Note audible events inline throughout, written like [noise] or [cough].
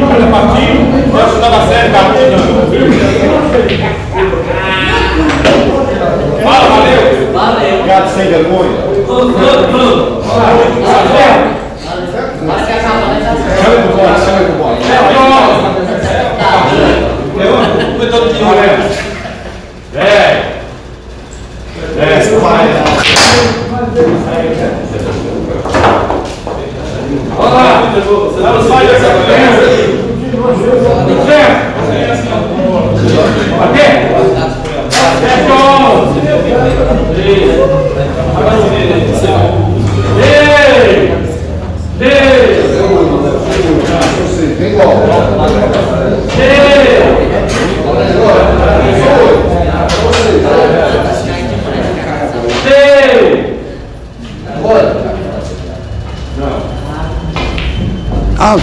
Patinho, olha Patinho, eu estudava a série Patinho. Fala, valeu. Valeu. Gato sem vergonha. Acaba, né? Chama pro bote, chama pro bote. É. Desce, vai. Não sai dessa criança. Vem igual. Ave.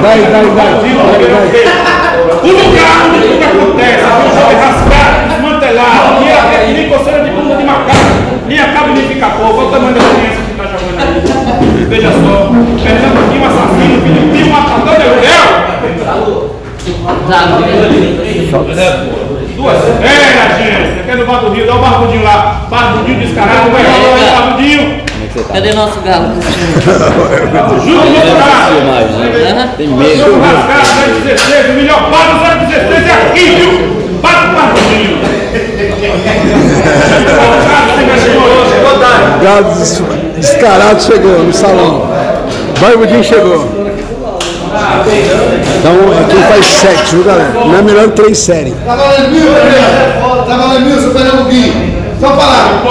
Vai, vai, vai. O lugar onde tudo acontece, que os jovens rasgados, desmantelados, e a e nem coceira de bunda de macaco, nem acaba nem fica pouco. Olha o tamanho da criança que está jogando aí. Veja só, Fernando aqui, um assassino, um matador de aluguel. Duas pernas, gente. Aqui é no Bar do Rio, dá o barbudinho lá. Barbudinho descarado, vai rolar aí, barbudinho. Cadê nosso galo? [laughs] Hã? Tem Jogo medo. rasgado 016, o melhor bar do 016 é aqui, viu? Bate o barbudinho. Gado des- descarado chegou no salão. Barbudinho chegou. Então aqui faz sete, viu galera? Não é melhor que três séries. Tá valendo mil, Fernando. Tá valendo mil, seu Pernambuquinho. Só falar.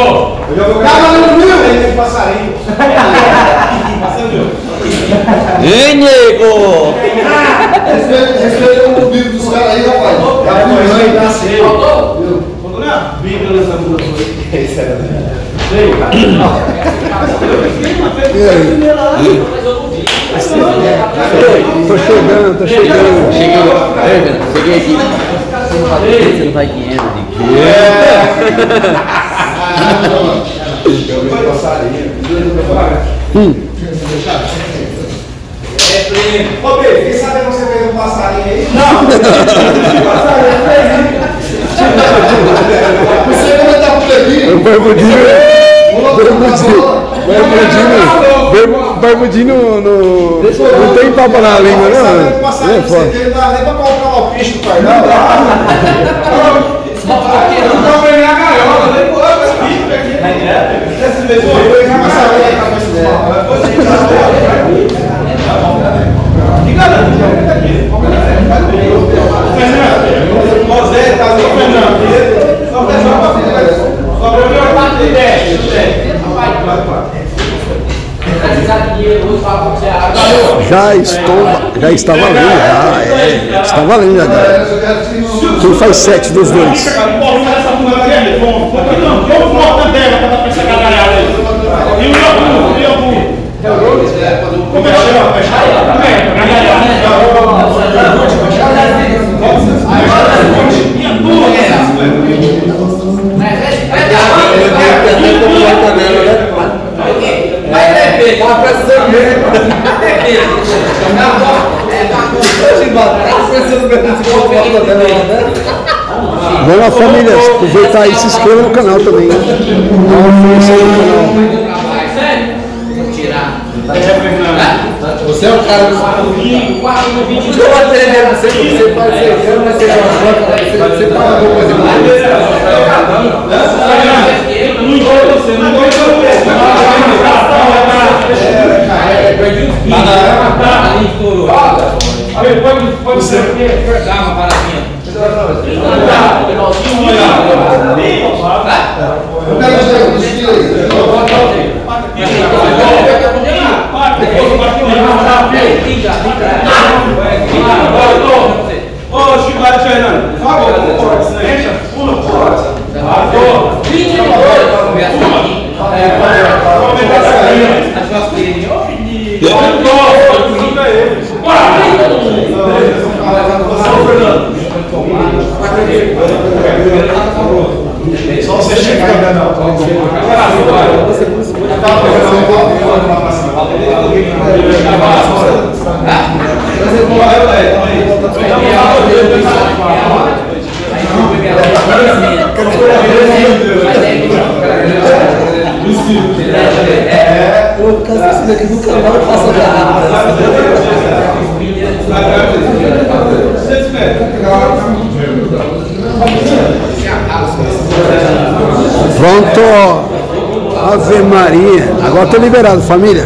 Tá valendo mil. Passarinho. Ei, nego! Respeita o umbigo dos caras aí, rapaz. Tá com mãe, tá cedo. E aí? Tô chegando, tô chegando. Cheguei, Ei, Fernando, cheguei aqui. Você não vai 500, Dick. Eu vi o passarinho. Ô, Bê, quem sabe você fez um passarinho aí? Não. Você como tá pro Levinho? O barbudinho. Barbudinho. Barbudinho. bar- Barbudinho no, no- Não tem papo na língua, não. É foda. não dá nem pra comprar o picho pardal. Não tá a gaiola, mas bicho aqui. Esse mesmo, eu ia Passarinho aí, cabeça do mal. José, tá ali, Fernando. Só pra só pra Só pra ver o parte de 10. Já estou. Já está valendo, já. É, está valendo agora. Quem faz sete dos dois? Vamos cortar dela aí. E o Iabu, o. Como é que chama? Fechar? Também, gargalhada. Vamos lá, família. Aproveitar aí e se inscreva no canal também. né? Dá uma força aí no canal. Você é o cara do Eu vou atender você, você faz mas você você fala alguma coisa Não envolve você, não envolve você. O? Dá uma paradinha. Eu quero chegar no estilo aí. Ô, Chico Fernando, por favor, corta isso aí. Pula, pula. Favor. Aumentar essa linha. Bora, Só você chegar ainda não. Eu daqui nunca mais faço nada. Pronto. Ave Maria. Agora tô liberado, família.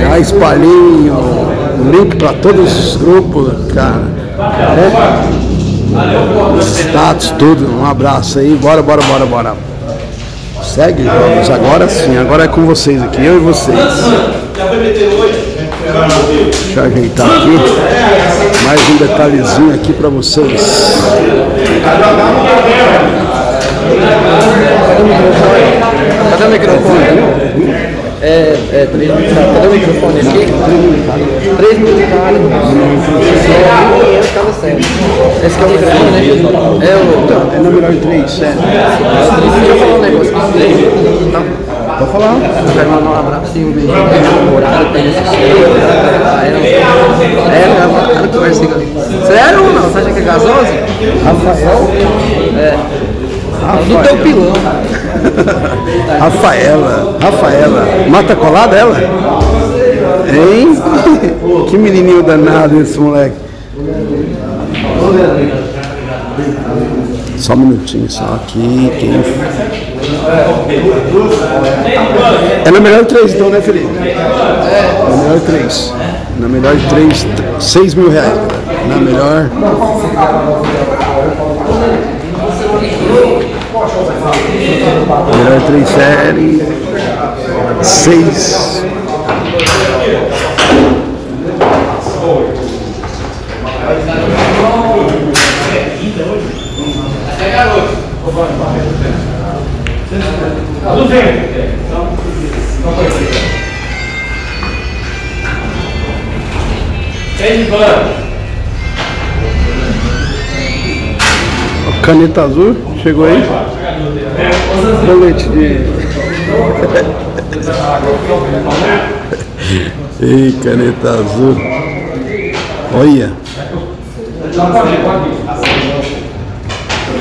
Já espalhei o link para todos os grupos, cara. É. Status, tudo. Um abraço aí. Bora, bora, bora, bora. Segue jogos. Agora sim. Agora é com vocês aqui. Eu e vocês. Deixa eu ajeitar aqui. Mais um detalhezinho aqui para vocês. Cadê o microfone? É, é. Cadê o microfone aqui? Três. É, ficava certo. Esse que é o microfone, né? É o. É na melhor de três, sério. Deixa eu falar um negócio aqui. Três. Tá? Pode falar. Eu quero mandar um abraço e um pra minha namorada, tem assistindo. É, ela ela conversa comigo. Sério ou não? Você acha que é gasosa? Rafael. É. Do teu pilão. Rafaela. Rafaela. Mata colada ela? Hein? Que menininho danado esse moleque. Só um minutinho, só aqui. Quem... É na melhor de três então, né, Felipe? Na melhor de três. Na melhor de três, seis mil reais. Na melhor. Melhor três série. Seis. Caneta azul, chegou aí? Colete de. [laughs] Ei, caneta azul. Olha.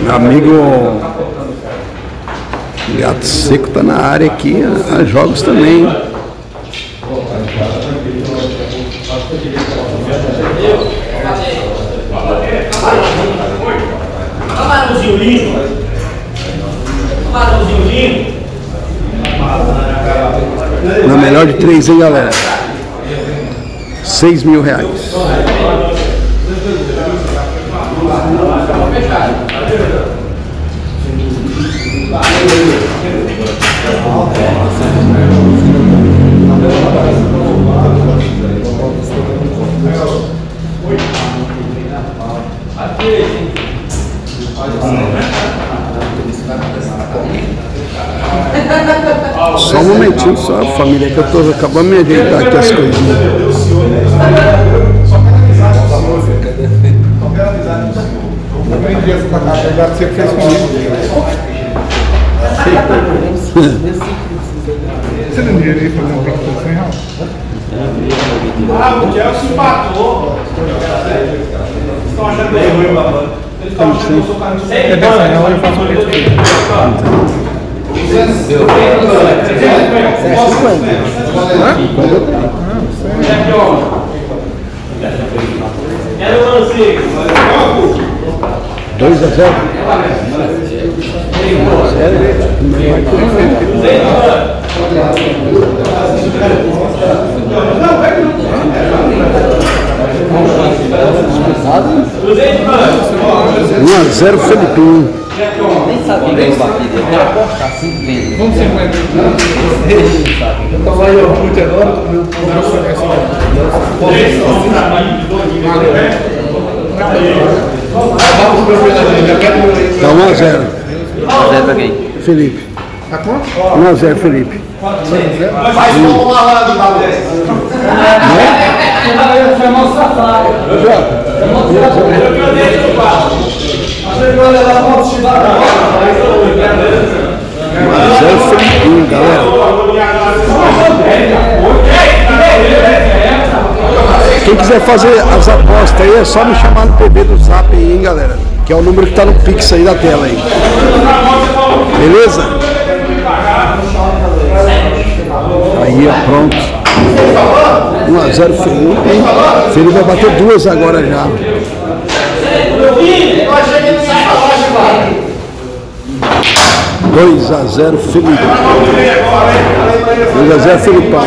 Amigo Gato Seco tá na área aqui, a, jogos também. Camarãozinho lindo. Camarãozinho lindo. Na melhor de três, hein, galera? Seis mil reais. Só um momentinho só, família, que eu tô acabando de ajeitar aqui as coisinhas. Aprendi a ficar cá, pegar você fez comigo. Você não iria fazer um prato de 100 reais? Ah, o Chelsea empatou. Estão achando bem ruim, babando. Eles estão achando que eu sou cara de É dessa real, eu faço um lance. 2 a 0. Cruzei de mano. 1 a 0 Felipinho. Nem sabia que eu bati dele. Eu vou apostar 5 vezes. Vamos ser mais. Então eu chute agora, meu Tá 1 a 0 Zé pra quem? Felipe. Tá quanto? 1 a 0 Felipe. Vai ser um malandro, Eu que odeio no quarto. Zero Felipinho, galera. Quem quiser fazer as apostas aí é só me chamar no PB do Zap aí, hein, galera. Que é o número que tá no Pix aí da tela aí. Beleza? Aí, ó, pronto. 1x0 Felipe, hein? Felipe vai bater duas agora já. Dois a 0 Felipe. 2 a 0 Felipão.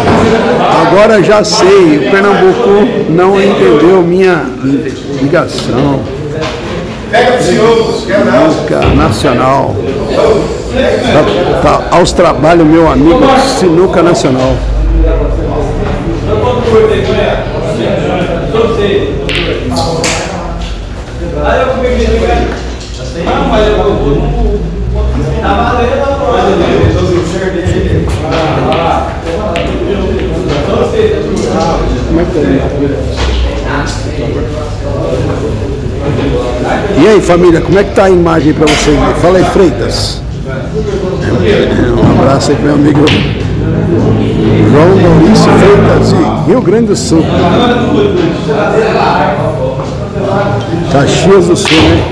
Agora já sei, o Pernambuco não entendeu minha ligação. Pega pro senhor? Música Nacional. Tá, tá aos trabalhos, meu amigo Sinuca Nacional. E aí família, como é que tá a imagem para vocês? aí? Fala aí, Freitas. Um abraço aí pro meu amigo João Maurício Freitas de Rio Grande do Sul. Caxias do Sul, né?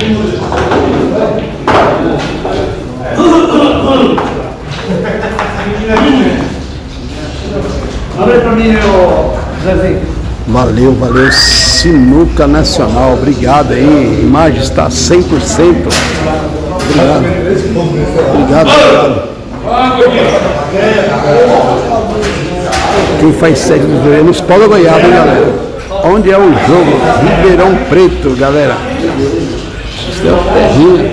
Abre pra mim, Zezinho. Valeu, valeu. Sinuca Nacional, obrigado aí. Imagem está 100%. Obrigado. Obrigado, obrigado. Quem faz sede no Joelho? Nos Paulo Goiaba, hein, galera? Onde é o jogo? Ribeirão Preto, galera. Isso é o terrinho.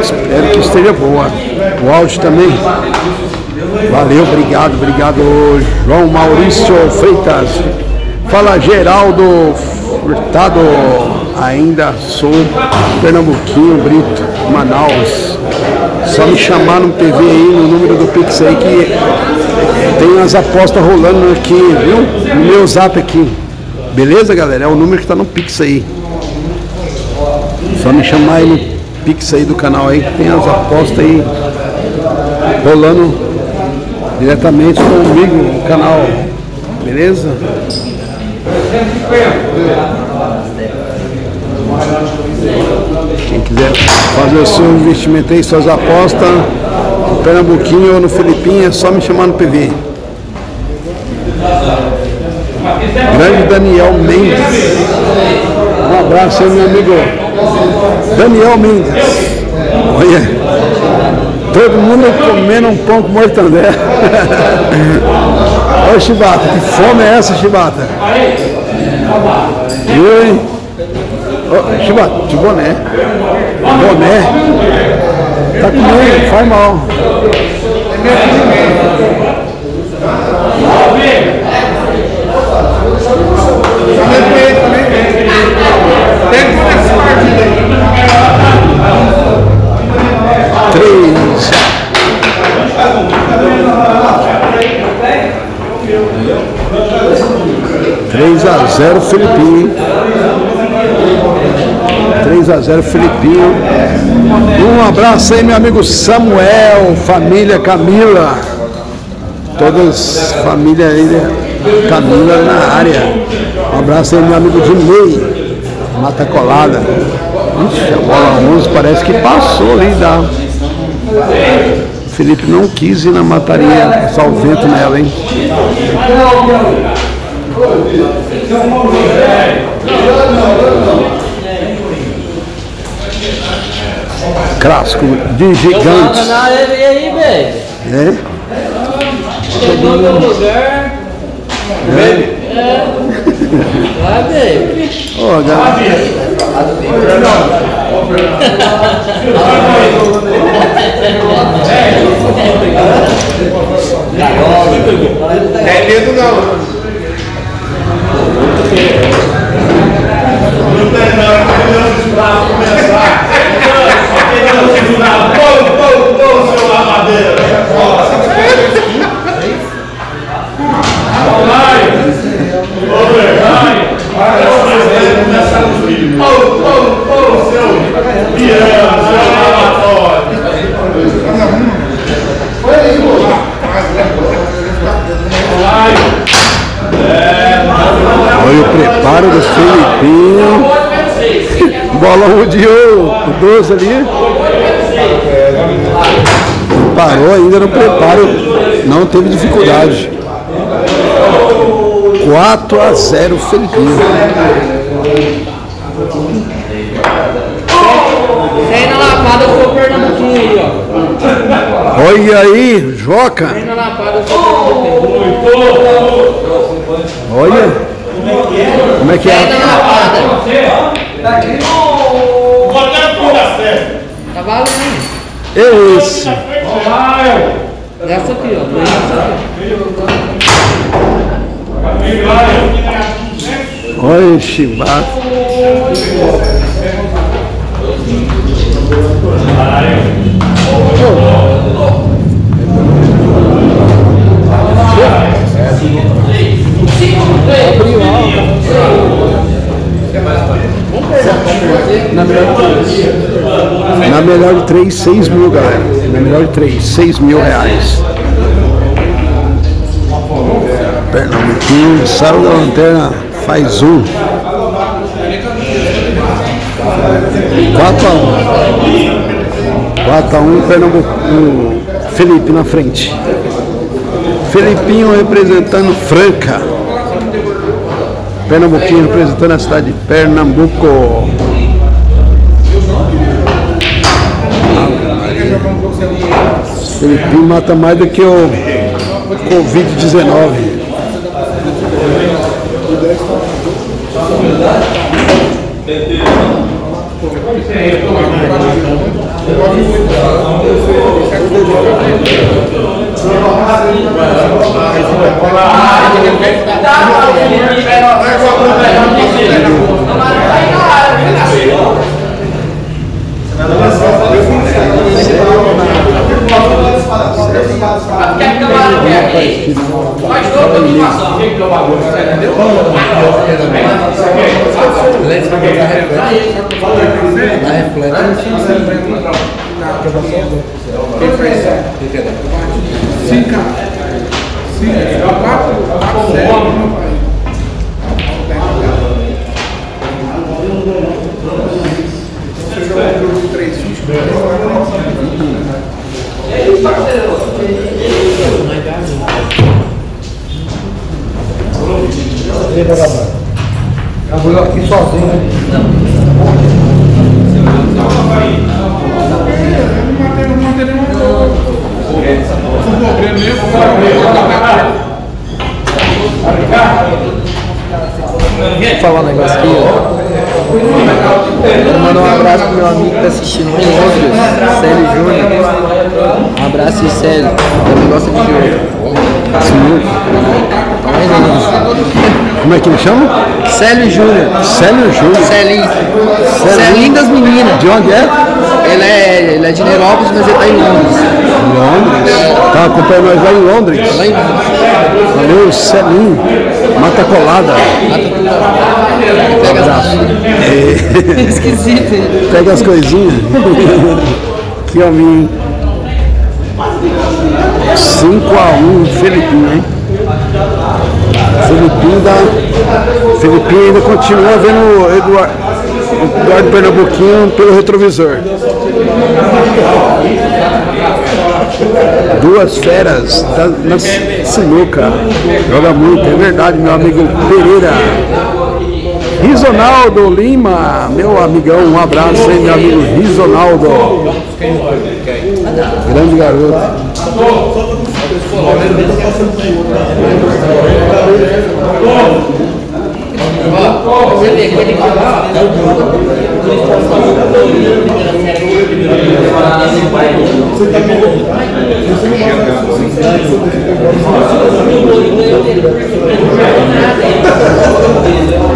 Espero que esteja boa. O áudio também. Valeu, obrigado, obrigado, João Maurício Freitas. Fala Geraldo Furtado. Ainda sou Pernambuquinho Brito, Manaus. Só me chamar no TV aí, no número do Pix aí que tem umas apostas rolando aqui, viu? No meu zap aqui. Beleza, galera? É o número que tá no Pix aí. Só me chamar aí no Pix aí do canal aí que tem as apostas aí rolando diretamente comigo no canal. Beleza? Quem quiser fazer o seu investimento aí, suas apostas, no Pernambuquinho ou no Filipinho, é só me chamar no PV. Grande Daniel Mendes. Um abraço aí, meu amigo Daniel Mendes. Olha, todo mundo comendo um pão com mortandé. [laughs] Olha, Chibata, que fome é essa, Chibata? Viu, hein? Ô, Chibata, de boné. Boné. Tá comendo, faz mal. Três. Três a zero Filipinho. 3 a 0 Filipinho. Um abraço aí, meu amigo Samuel, família Camila. Todas família aí, né? Camila na área. Um abraço aí, meu amigo Dinei, Mata Colada. Ixi, a bola 11 parece que passou ali da. Felipe não quis ir na mataria, só o vento nela, hein? clássico de gigantes. Eu na ele aí, velho. É? Chegou no lugar. É. É. Vai, velho. Ô, Gabi. Não é medo não. Não tem não, não começar aquela pou Pô, pô, pô, seu lavadeira. Olha o preparo do Felipinho. [laughs] Bola rodeou o 12 ali. Parou ainda no preparo. Não teve dificuldade. 4 a 0 Felipinho. Vem na lapada, eu sou Pernambuquinho ó. Olha aí, Joca. Vem na lapada, eu sou Pernambuquinho. Olha. Como é que é? lapada. A certo. Tá valendo. Esse. Essa aqui, ó. Essa aqui. Olha o chibaco. Na melhor de três, seis mil, galera. Na melhor de três, seis mil reais. Pernambuquinho, saiu da lanterna, faz um. 4 a 1 4 a 1 Pernambuco. Felipe na frente. Felipinho representando Franca. Pernambuquinho representando a cidade de Pernambuco. Felipinho mata mais do que o Covid-19. Gosta de jogo. Londres. Como é que ele chama? Célio Júnior. Célio Júnior. Celinho. Celinho das meninas. De onde é? Ele é, ele é de Nerópolis, mas ele tá em Londres. Londres. Tá acompanhando nós lá em Londres. Lá em Londres. Valeu, Celinho. Mata colada. Pega as. É, [laughs] Esquisito. pega as coisinhas. [laughs] que homem. 5 a 1 Felipinho, hein? Felipinho da. Felipinho ainda continua vendo o Eduardo, Eduardo Pernambuquinho pelo retrovisor. Duas feras da, na sinuca. Joga muito, é verdade, meu amigo Pereira. Risonaldo Lima, meu amigão, um abraço aí, meu amigo Risonaldo. Grande garoto. Você vê, quando ele Mas quando ele for pro ele,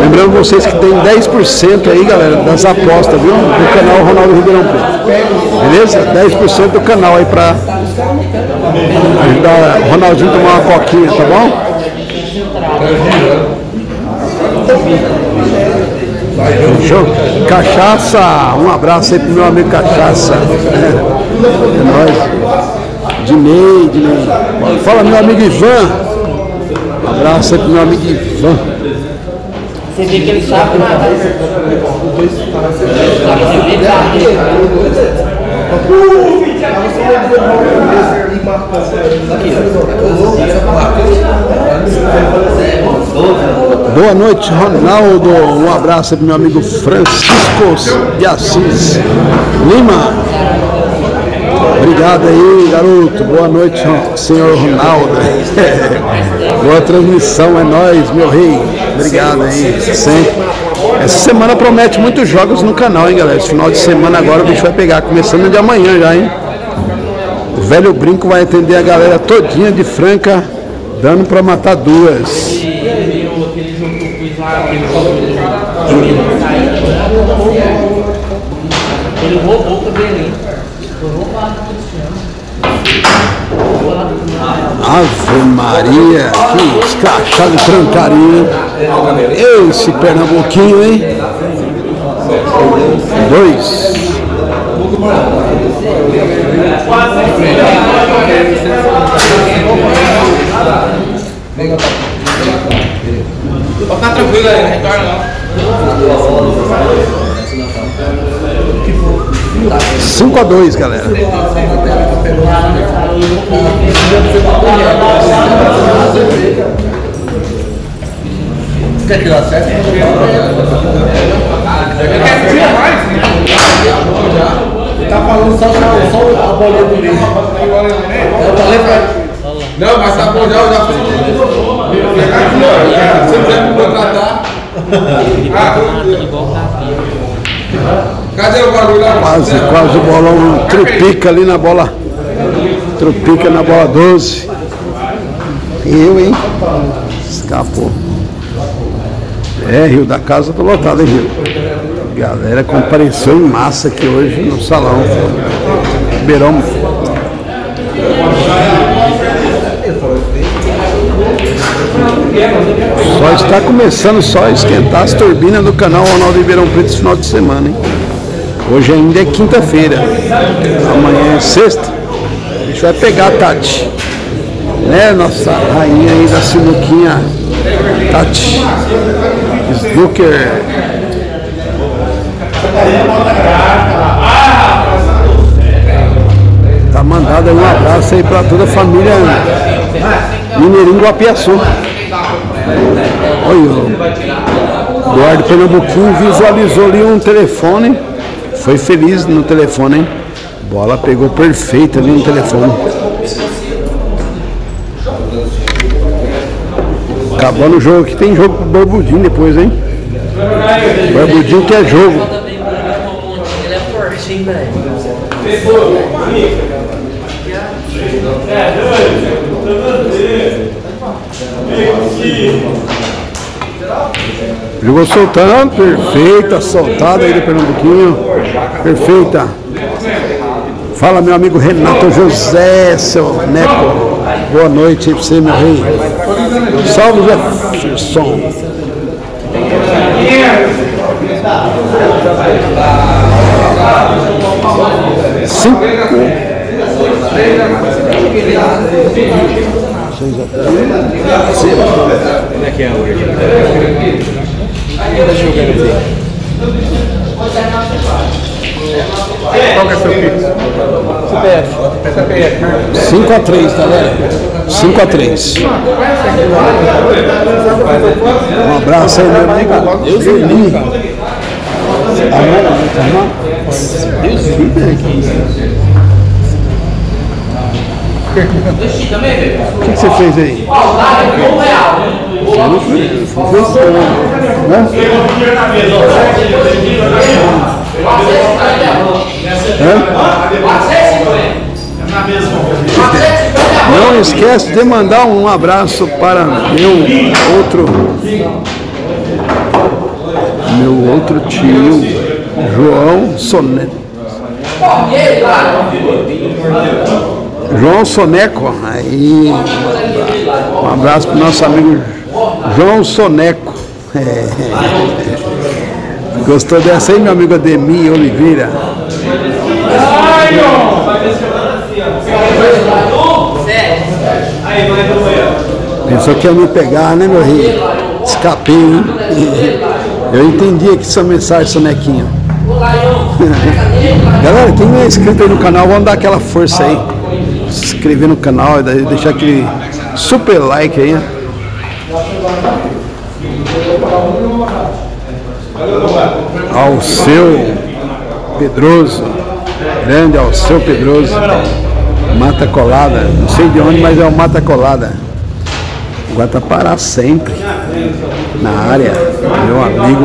Lembrando vocês que tem 10% aí, galera, das apostas, viu? Do canal Ronaldo Ribeirão Preto. Beleza? 10% do canal aí pra ajudar o Ronaldinho a tomar uma coquinha, tá bom? Show. Cachaça, um abraço aí pro meu amigo Cachaça. É nóis. Dinei, Dinei. Fala meu amigo Ivan. Um abraço aí pro meu amigo Ivan. Você vê que ele sabe, que Boa noite, Ronaldo. Um abraço pro meu amigo Francisco de Assis Lima. Obrigado aí, garoto. Boa noite, senhor Ronaldo. [laughs] Boa transmissão, é nóis, meu rei. Obrigado aí, sempre. Essa semana promete muitos jogos no canal, hein, galera? Esse final de semana agora o bicho vai pegar, começando de amanhã já, hein? O velho brinco vai atender a galera todinha de Franca, dando pra matar duas. aquele jogo que eu fiz lá, aquele jogo Ele roubou também ali. Foi roubado do Cristiano. Ave Maria, que escrachado de trancaria. Esse Pernambuquinho, hein? Dois. Pode ficar tranquilo aí, retorna não. 5 a 2 galera. Quer que eu acesse? Tá falando só, só a bolinha do meio. Eu falei pra Não, mas tá bom já, eu já fiz Se você quiser me contratar. Cadê o bagulho lá? Quase, quase o bolão trupica ali na bola. Trupica na bola 12. Eu, hein? Escapou. É, Rio da Casa tá lotado, hein, Rio? Galera compareceu em massa aqui hoje no salão. Ribeirão. Só está começando só a esquentar as turbinas do canal Ronaldo Ribeirão Preto esse final de semana, hein? Hoje ainda é quinta-feira. Amanhã é sexta. Gente vai pegar a Tati. Né, nossa rainha aí da sinuquinha. Tati. Snooker. Tá mandado um abraço aí pra toda a família Mineirinho Guapiaçu. Olha, o Eduardo Pernambuquinho visualizou ali um telefone. Foi feliz no telefone, hein? Bola pegou perfeita ali no telefone. Acabando o jogo aqui, tem jogo pro Barbudinho depois, hein? Barbudinho que é jogo. Ele é forte, hein, velho? Jogou soltando, perfeita, soltada aí do Pernambuquinho. Perfeita. Fala meu amigo Renato José, seu Neco. Boa noite pra você, meu rei. Salve Jefferson. Cinco. Como é que é hoje? Eu ver aqui. Qual que é seu pix? CPF. 5 a 3, galera. 5 a 3. Um abraço aí, meu amigo. Deus me livre. Deus me livre. O que, que você fez aí? Você não fez, não fez né? Não esquece de mandar um abraço para meu outro meu outro tio João Soneco. João Soneco. Aí um abraço para o nosso amigo João Soneco. É. Gostou dessa aí, meu amigo Ademir Oliveira? Pensou que ia me pegar, né, meu rei? Escapei, hein? Eu entendi aqui sua mensagem, sonequinho. [laughs] Galera, quem não é inscrito aí no canal, vamos dar aquela força aí. Se inscrever no canal e deixar aquele super like aí, né? Ao seu Pedroso, grande ao seu Pedroso, Mata Colada, não sei de onde, mas é o Mata Colada. Guatapará sempre na área, meu amigo,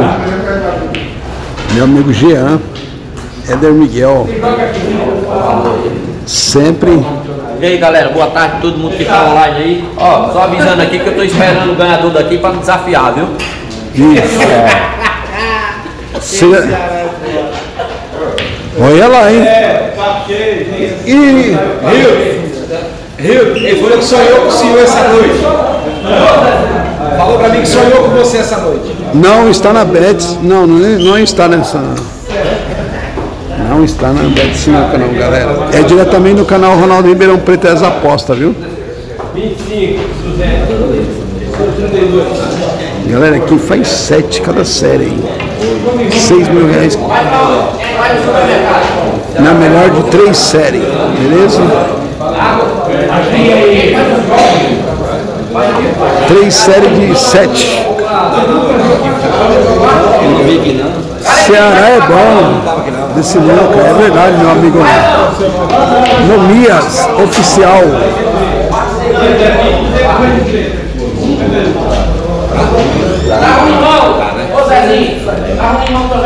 meu amigo Jean, Éder Miguel, sempre E aí galera, boa tarde todo mundo que tá online aí. Ó, só avisando aqui que eu tô esperando o ganhador daqui pra me desafiar, viu? Isso. [laughs] Se... Olha lá, hein? E Rio, ele falou que sonhou com o senhor essa noite. Falou pra mim que sonhou com você essa noite. não está na Bet, não, não, está nessa. Não está na Bet Sinuca não, galera. É diretamente no canal Ronaldo Ribeirão Preto as apostas, viu? 25, Suzé. 32. Galera, aqui faz sete cada série aí. Seis mil reais. Na melhor de três séries, beleza? Três séries de sete. Ceará é bom desse louco, é verdade, meu amigo. Nomias oficial.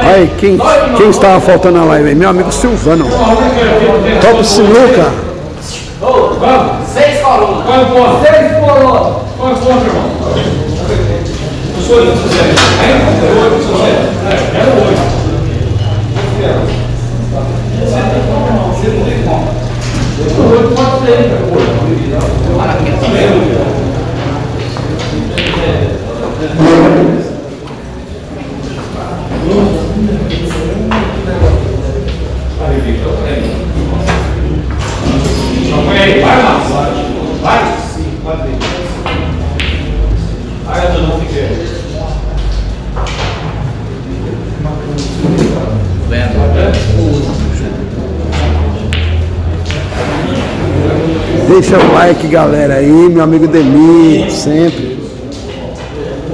Aí, quem, quem estava faltando na live aí? Meu amigo Silvano. Top Sinuca. Seis colunas. Quanto ponto? Seis colunas. Quanto ponto, irmão? Põe aí, vai, Márcio. Vai. Vai, Adonão Figueiredo. Deixa o like, galera, aí, meu amigo Demi, sempre.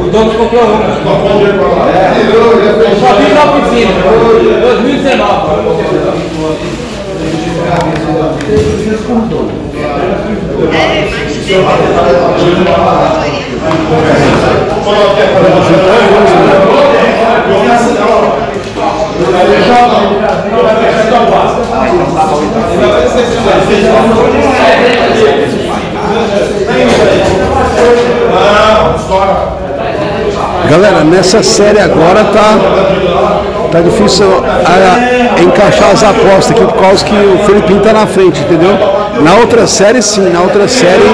O dono comprou uma. Eu só vi na oficina. 2019. Galera, nessa série agora tá, tá difícil a- a encaixar as apostas aqui por causa que o Felipinho tá na frente, entendeu? Na outra série sim, na outra série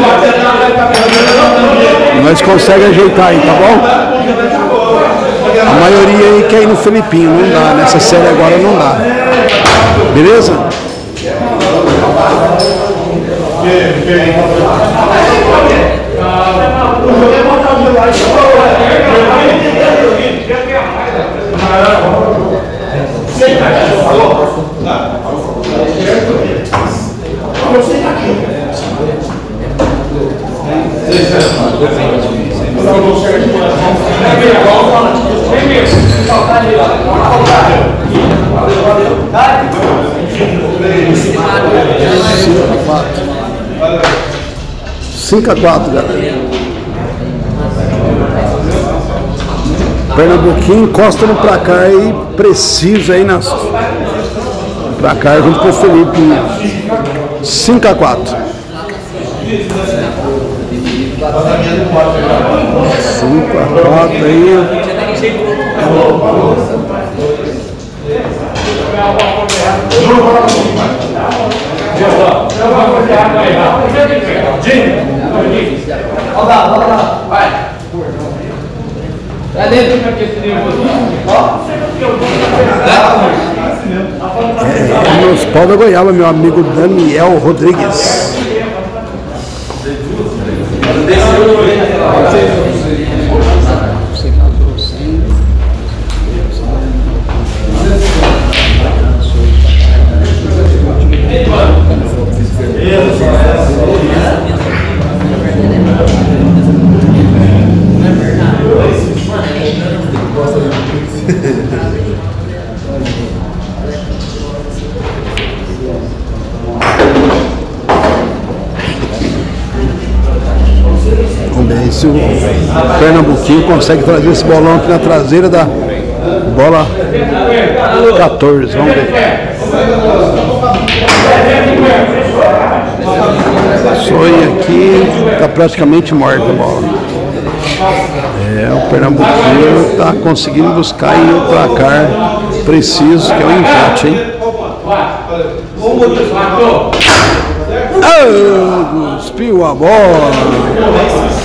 nós conseguimos ajeitar aí, tá bom? A maioria aí quer ir no Felipinho, não dá, nessa série agora não dá. Beleza? 5 a 4, galera. Pernambuquinho encosta no placar aí, preciso aí nas. Pra cá junto com o Felipe. 5 a 4 5 a 4 aí. É, nos pau da goiaba, meu amigo Daniel Rodrigues. Se o Pernambuquinho consegue trazer esse bolão aqui na traseira da bola 14. Vamos ver. Sonho aqui, está praticamente morta a bola. É, o Pernambuquinho está conseguindo buscar aí o placar preciso, que é o empate, hein? Ah, cuspiu a bola.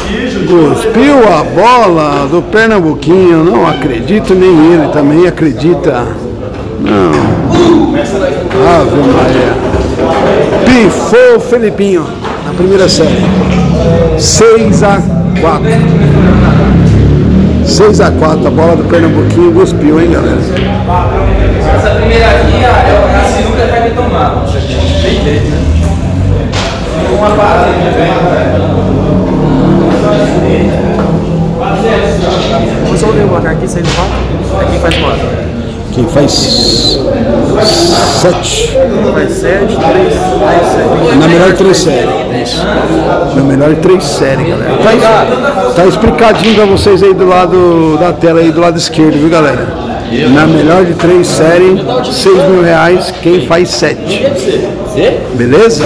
Cuspiu a bola do Pernambuquinho. Não acredito, nem ele também acredita. Não. Ave Maria. Pifou o Felipinho na primeira série. 6 a 4. 6 a 4. A bola do Pernambuquinho cuspiu, hein, galera? Essa primeira aqui é a sinuca vai me tomar. Tem jeito, né? Uma parada Vamos só o placar aqui, 6 4. Aqui faz quanto? Quem faz 7. Faz 7, 3, 3, 7. Na melhor 3 série. Na melhor 3 série, galera. Tá, tá explicadinho pra vocês aí do lado da tela aí, do lado esquerdo, viu galera? Na melhor de 3 série, 6 mil reais, quem faz 7. Beleza?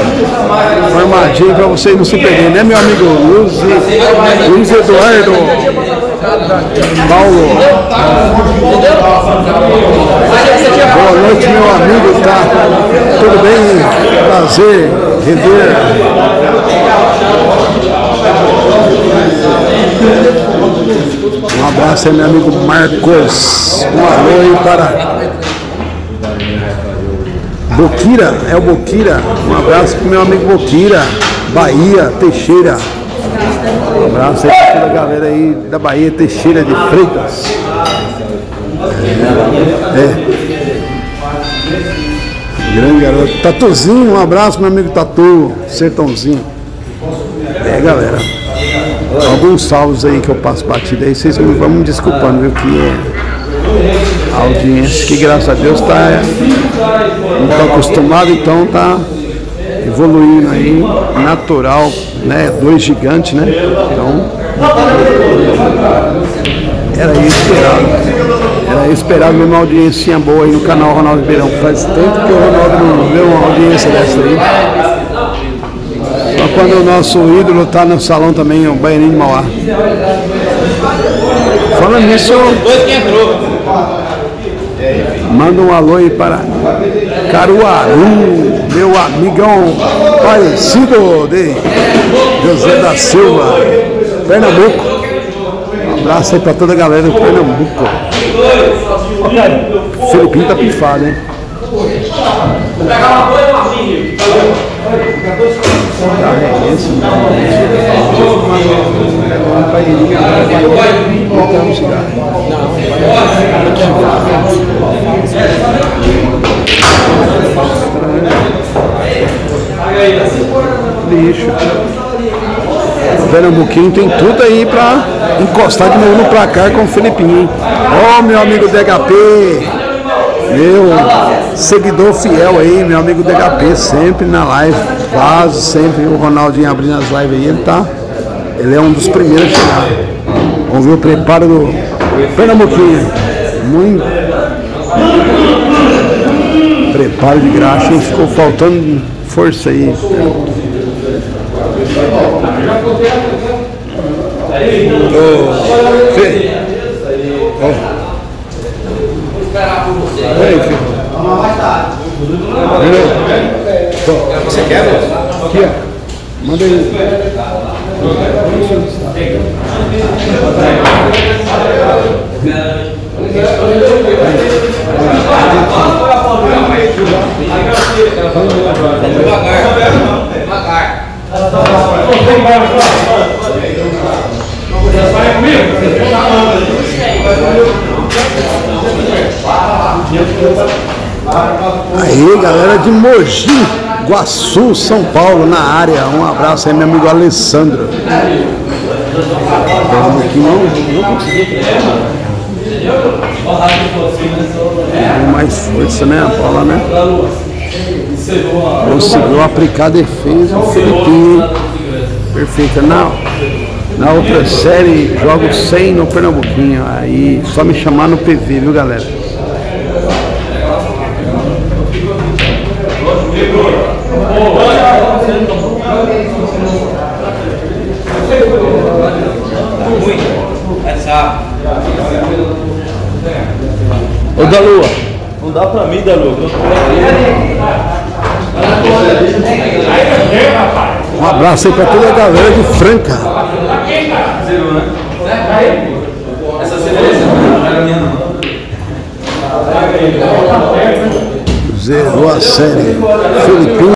Formadinho pra vocês não se perderem, né meu amigo Luiz, Luiz Eduardo Paulo. Boa noite, meu amigo, tá? Tudo bem? Prazer rever. Abraço aí, meu amigo Marcos. Um alô aí para Boquira, é o Boquira. Um abraço pro meu amigo Boquira, Bahia, Teixeira. Um abraço aí pra toda a galera aí da Bahia, Teixeira de Freitas. É. Grande garoto. Tatuzinho, um abraço, meu amigo Tatu, Sertãozinho. É, galera. Alguns salvos aí que eu passo batida aí, vocês me vão me desculpando, viu? Que é a audiência que graças a Deus tá, não está acostumado, então tá evoluindo aí, natural, né? Dois gigantes, né? Então era esperado. Era esperado ver uma audiência boa aí no canal Ronaldo Ribeirão. Faz tempo que o Ronaldo não vê uma audiência dessa aí. Quando o nosso ídolo tá no salão também, o Baianinho de Mauá. Falando nisso, manda um alô aí para Caruaru, meu amigão parecido de José da Silva, Pernambuco. Um abraço aí para toda a galera do Pernambuco. Felipinho tá pifado, hein? Vou pegar uma coisa, Marcinho. Lixo. O Pernambuquinho tem tudo aí pra encostar de novo no placar com o Felipinho. Ó, meu amigo DHP, meu seguidor fiel aí, meu amigo DHP, sempre na live, quase sempre. O Ronaldinho abrindo as lives aí, ele tá. Ele é um dos primeiros a chegar. Vamos ver o preparo do Pernambuquinho. Muito. Preparo de graxa, hein? Ficou faltando força aí. Ô, Fê. Ó. Ei, Fê. Entendeu? Você quer, moço? Aqui, ó. Manda aí. Vai Aí, galera de Mogi, Guaçu, São Paulo, na área. Um abraço aí, meu amigo Alessandro. Vamos aqui, não, não mais força, né? A bola, né? Conseguiu aplicar defesa. Perfeita. Na, na outra série, jogo 100 no Pernambuquinho. Aí, só me chamar no PV, viu, galera? Ô da Lua, não dá pra mim, da Lua. Um abraço aí pra toda a galera de Franca. Zerou a série. Felipinho.